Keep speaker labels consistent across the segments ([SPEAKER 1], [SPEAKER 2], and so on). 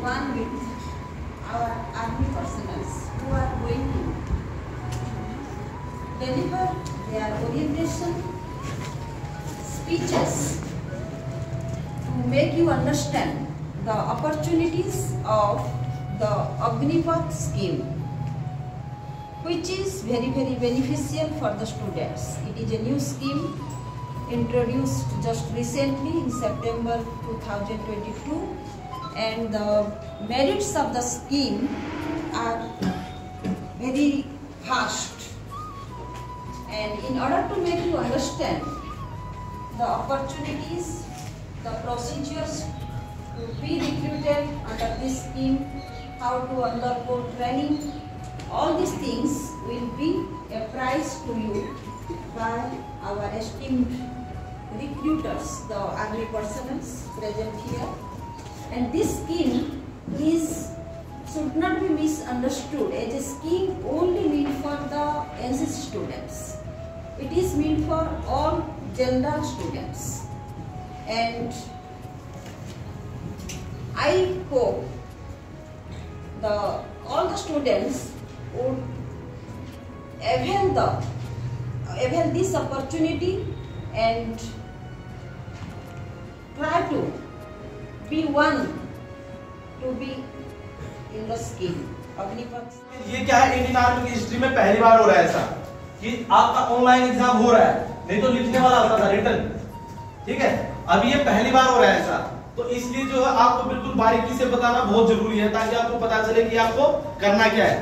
[SPEAKER 1] one with our army personnel who are going to deliver their orientation speeches to make you understand the opportunities of the Agnipak scheme which is very very beneficial for the students. It is a new scheme introduced just recently in September 2022 and the merits of the scheme are very vast and in order to make you understand the opportunities, the procedures to be recruited under this scheme, how to undergo training, all these things will be a prize to you by our esteemed recruiters, the army personnel present here. And this scheme is should not be misunderstood as a scheme only meant for the NCC students. It is meant for all general students. And I hope the all the students would avail the avail this opportunity and try to be one to be in the scheme Agnipath.
[SPEAKER 2] ये क्या है? Indian army की history में पहली बार हो रहा है ऐसा कि आपका ऑनलाइन एग्ज़ाम हो रहा है। नहीं तो लिखने वाला होता था रिटर्न ठीक है? अब ये पहली बार हो रहा है ऐसा। तो इसलिए जो है, आपको बिल्कुल बारीकी से बताना बहुत ज़रूरी है, ताकि आपको पता चले कि आपको करना क्या है।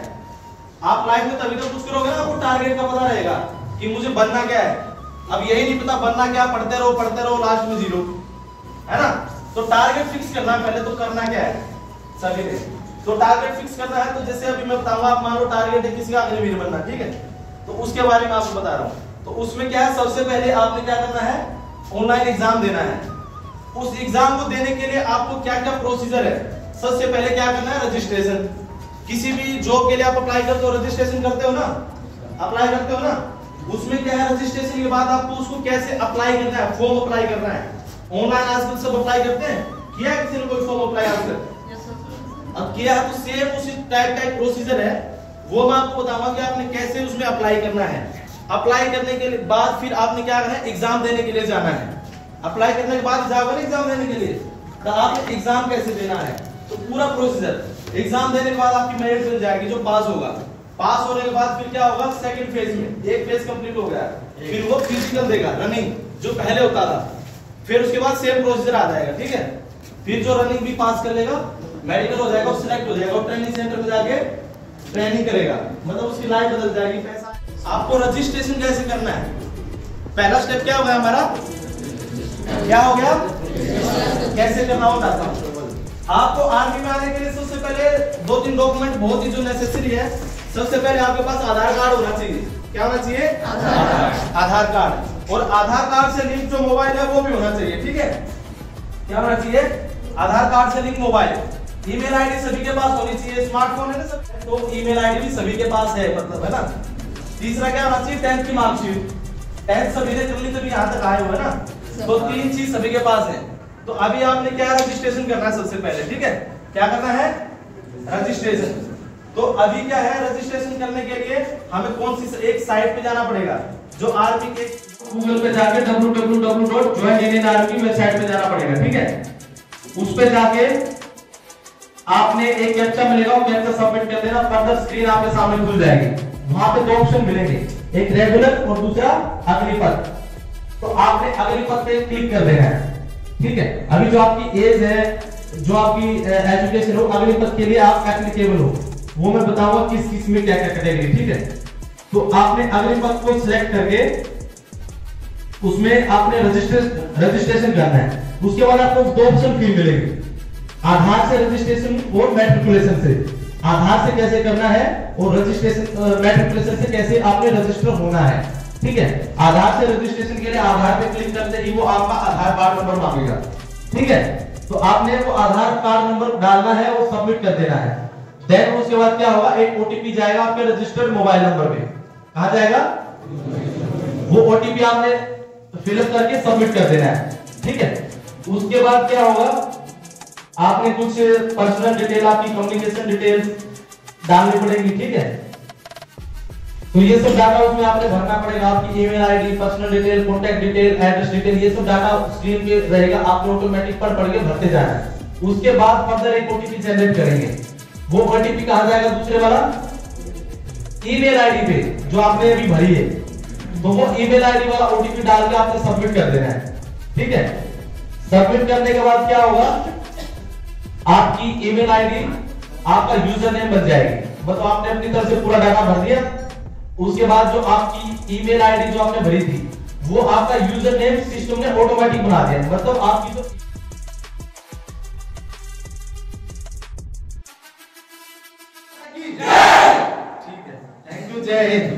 [SPEAKER 2] आप लाइफ में तभी तो कुछ करोगे ना, आपको टारगेट का पता रहेगा कि मुझे बनना क्या है। अब यही नहीं पता, बनना क्या, पढ़ते रहो पढ़ते रहो लास्ट में ज़ीरो है ना? तो टारगेट फिक्स करना पहले तो करना क्या है? सभी ने। तो टारगेट फिक्स करना है तो जैसे अभी मैं बताऊँगा आप मान टारगेट है किसी का अग्निवीर बनना, ठीक है? तो उसके बारे में आपको बता रहा हूँ। तो उसमें क्या है, सबसे पहले आपने क्या करना है ऑनलाइन एग्ज़ाम देना है। उस एग्ज़ाम को देने के लिए आपको क्या क्या प्रोसीजर है? सबसे पहले क्या करना है रजिस्ट्रेशन किसी भी जॉब के लिए आप अप्लाई करते हो रजिस्ट्रेशन करते हो ना? अप्लाई करते हो ना? उसमें क्या है रजिस्ट्रेशन के बाद आपको उसको कैसे अप्लाई करना है फॉर्म अप्लाई करना है। ऑनलाइन आजकल सब अप्लाई करते हैं? किया है किसी ने कोई फॉर्म अप्लाई आजकल अब किया है तो सेम उसी टाइप टाइप प्रोसीजर है। वो मैं आपको बताऊँगा कि आपने कैसे उसमें अप्लाई करना है। अप्लाई करने के बाद फिर आपने क्या करना है? एग्ज़ाम देने के लिए जाना है। अप्लाई करने के बाद एग्ज़ाम देने के लिए। तो आपने एग्ज़ाम कैसे देना है? तो पूरा प्रोसीजर एग्ज़ाम देने के बाद आपकी मेरिट मिल जाएगी जो पास होगा। पास होने के बाद फिर क्या होगा? सेकंड फ़ेज़ में। एक फ़ेज़ कंप्लीट हो गया। फिर वो फ़िज़िकल देगा रनिंग जो पहले होता था। फिर उसके बाद सेम प्रोसीजर आ जाएगा ठीक है? फिर जो रनिंग भी पास कर लेगा मेडिकल हो जाएगा सिलेक्ट हो जाएगा ट्रेनिंग सेंटर में जाके ट्रेनिंग करेगा। मतलब उसकी लाइफ बदल जाएगी पैसा। आपको रजिस्ट्रेशन कैसे करना है? पहला स्टेप क्या हो गया हमारा? क्या हो गया? कैसे करना होता था आपको आर्मी में आने के लिए सबसे पहले दो तीन डॉक्यूमेंट बहुत ही जो नेसेसरी है सबसे पहले आपके पास आधार कार्ड होना चाहिए। क्या होना चाहिए? आधार। कार्ड और आधार कार्ड से लिंक जो मोबाइल है, वो भी होना चाहिए, ठीक है? क्या होना चाहिए? आधार कार्ड से लिंक मोबाइल। ईमेल आईडी सभी के पास होनी चाहिए, स्मार्टफ़ोन है ना सब तो ईमेल आईडी भी सभी के पास है मतलब है ना? तीसरा क्या होना चाहिए? टेंथ की मार्कशीट। टेंथ सभी ने ली तभी यहाँ तक आए हुए ना? तो तीन चीज़ सभी के पास है। तो अभी आपने क्या रजिस्ट्रेशन करना है सबसे पहले, ठीक है? क्या करना है? रजिस्ट्रेशन तो अभी क्या है रजिस्ट्रेशन करने के लिए हमें कौन सी एक साइट पे जाना पड़ेगा, जो आर्मी के गूगल पे जाके www.joinindianarmy वेबसाइट पे जाना पड़ेगा, ठीक है? उस पे जाके आपने एक कैप्चा मिलेगा वो कैप्चा सबमिट कर देना फर्दर स्क्रीन आपके सामने खुल जाएगी। वहाँ पे दो ऑप्शन मिलेंगे, एक रेगुलर और दूसरा अग्निपथ तो आपने अग्निपथ पे क्लिक कर देना है, ठीक है? अभी जो आपकी एज है, जो आपकी एजुकेशन हो अग्निपथ के लिए आप एप्लीकेबल हो। वो मैं बताऊँगा किस किसमें क्या क्या कैटेगरी ठीक है? तो आपने अग्निपथ को सिलेक्ट करके उसमें आपने रजिस्टर रजिस्ट्रेशन करना है। उसके बाद आपको दो ऑप्शन फिर मिलेंगे। आधार से रजिस्ट्रेशन और मैट्रिकुलेशन से। आधार से कैसे करना है और रजिस्ट्रेशन मैट्रिकुलेशन से कैसे आपने रजिस्टर होना है। ठीक है? आधार से रजिस्ट्रेशन के लिए आधार पे क्लिक करते ही वो आपका आधार कार्ड नंबर मांगेगा। ठीक है? तो आपने वो आधार कार्ड नंबर डालना है और सबमिट कर देना है। देन उसके बाद क्या होगा? एक ओटीपी जाएगा आपके रजिस्टर्ड मोबाइल नंबर पे। कहा जाएगा? वो ओटीपी आपने फिलअप करके सबमिट कर देना है। ठीक है? उसके बाद क्या होगा? आपने कुछ पर्सनल डिटेल आपकी कम्युनिकेशन डिटेल्स डालनी पड़ेगी, ठीक है? तो ये सब डाटा उसमें आपने भरना पड़ेगा। आपकी email ID personal detail contact detail address detail ये सब डाटा स्क्रीन पे रहेगा। आपने ऑटोमेटिक पढ़ पढ़ के भरते जाना है। उसके बाद फर्दर एक ओटीपी जनरेट करेंगे। वो ओटीपी कहा जाएगा? दूसरे वाला ईमेल आईडी पे, जो आपने अभी भरी है। तो वो ईमेल आईडी वाला ओटीपी डाल के आपने सबमिट कर देना है। ठीक है? सबमिट करने के बाद क्या होगा? आपकी ईमेल आईडी आपका यूज़र नेम बन जाएगी। मतलब आपने अपनी तरफ़ से पूरा डाटा भर दिया उसके बाद जो आपकी ईमेल आईडी जो आपने भरी थी वो आपका यूज़र नेम सिस्टम ने ऑटोमेटिक बना दिया। मतलब आपकी जो ठीक है। थैंक यू जय हिंद